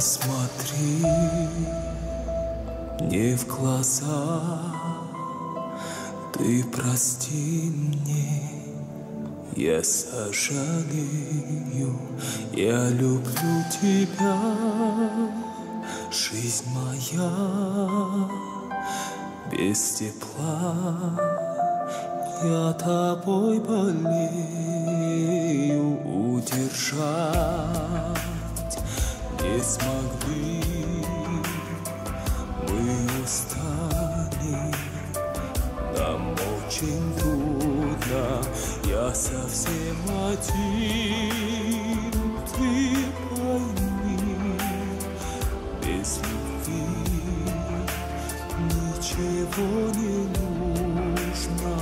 Посмотри мне в глаза, ты прости мне, я сожалею, я люблю тебя, жизнь моя без тепла, я тобой болею. Удержать не смогли очень трудно. Я совсем один Ты пойми. Без любви Ничего не нужно.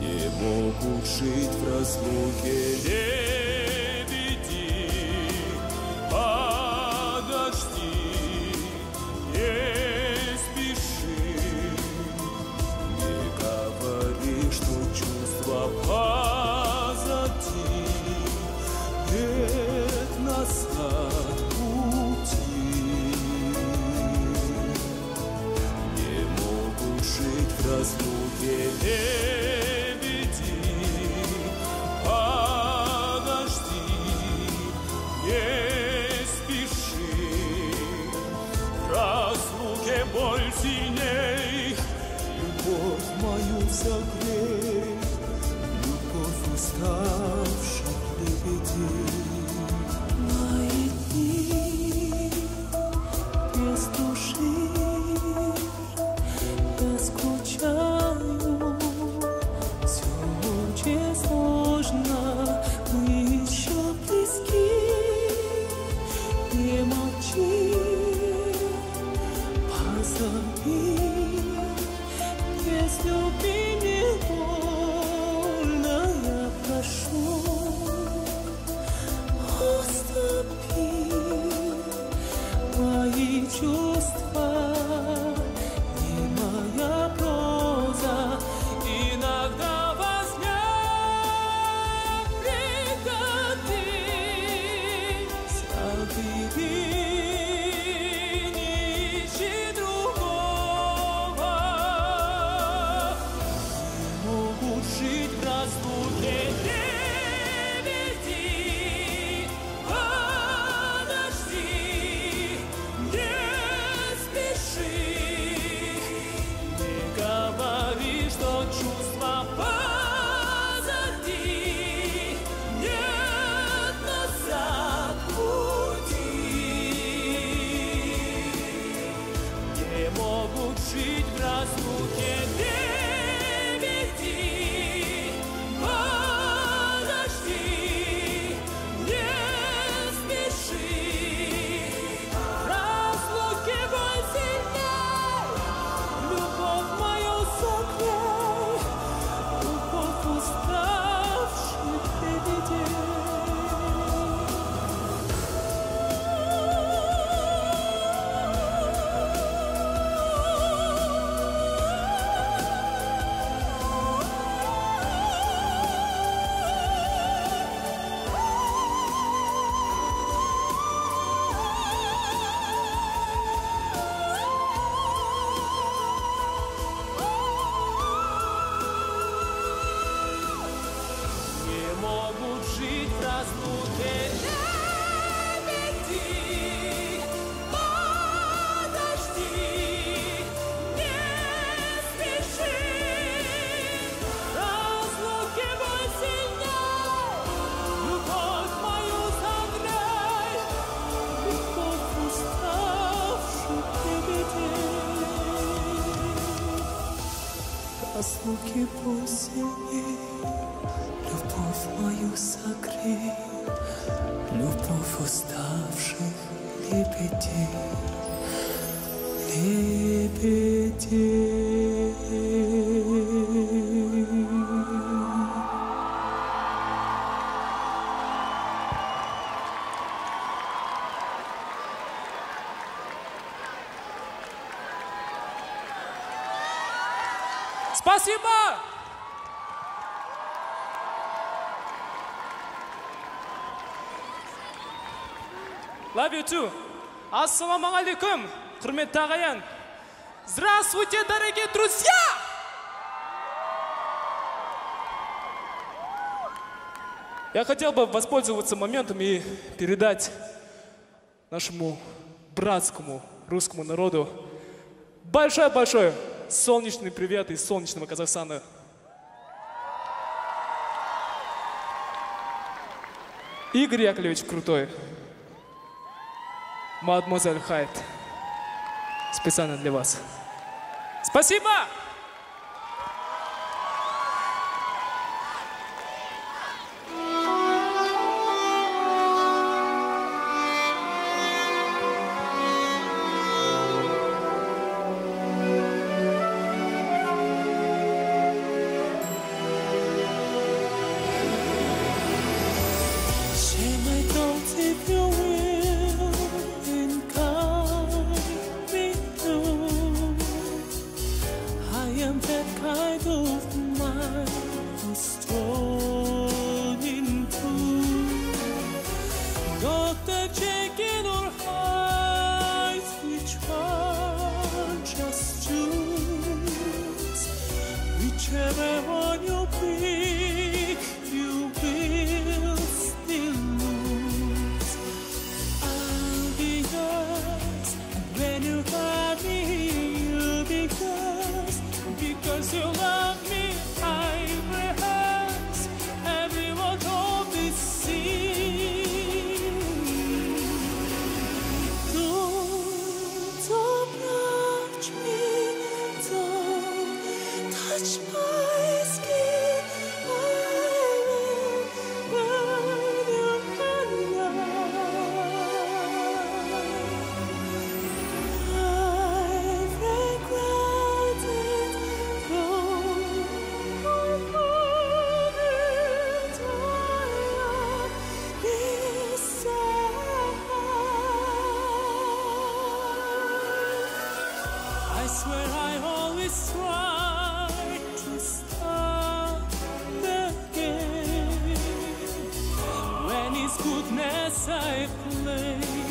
Не могут жить в разлуке разлуки любовь мою согрей, Любовь уставших лебедей, лебедей. Спасибо! Love you too. Ассаламу алейкум, құрметті ағайын. Здравствуйте, дорогие друзья! Я хотел бы воспользоваться моментом и передать нашему братскому русскому народу большой-большой солнечный привет из солнечного Казахстана. Игорь Яковлевич Крутой мадемуазель Хайт. Специально для вас. Спасибо! see. I swear I always try to start game. When it's goodness I play.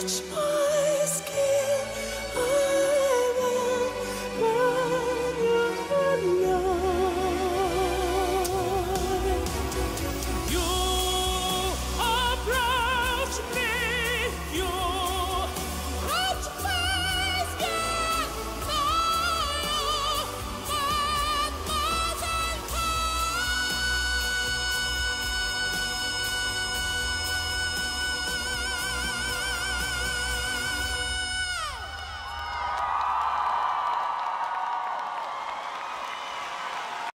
much more.